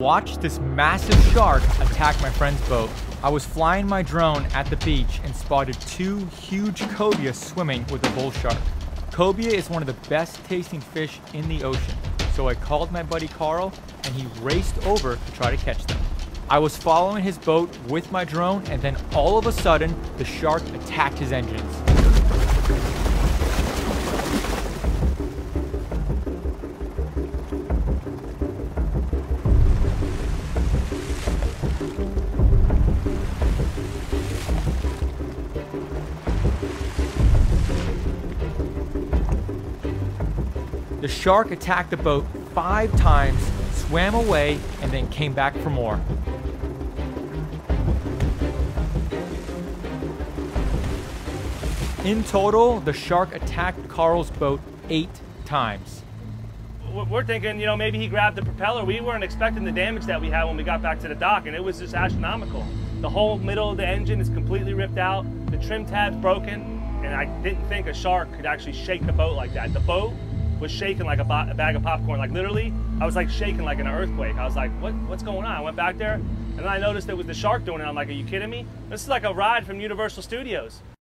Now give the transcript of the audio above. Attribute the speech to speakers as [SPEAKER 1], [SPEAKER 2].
[SPEAKER 1] Watch this massive shark attack my friend's boat. I was flying my drone at the beach and spotted two huge cobia swimming with a bull shark. Cobia is one of the best tasting fish in the ocean, so I called my buddy Carl and he raced over to try to catch them. I was following his boat with my drone and then all of a sudden the shark attacked his engines. The shark attacked the boat five times, swam away, and then came back for more. In total, the shark attacked Carl's boat eight times.
[SPEAKER 2] We're thinking, you know, maybe he grabbed the propeller. We weren't expecting the damage that we had when we got back to the dock, and it was just astronomical. The whole middle of the engine is completely ripped out. The trim tab's broken, and I didn't think a shark could actually shake the boat like that. The boat was shaking like a, a, bag of popcorn. Like literally, I was like shaking like an earthquake. I was like, what, what's going on? I went back there and then I noticed it was the shark doing it. I'm like, are you kidding me? This is like a ride from Universal Studios.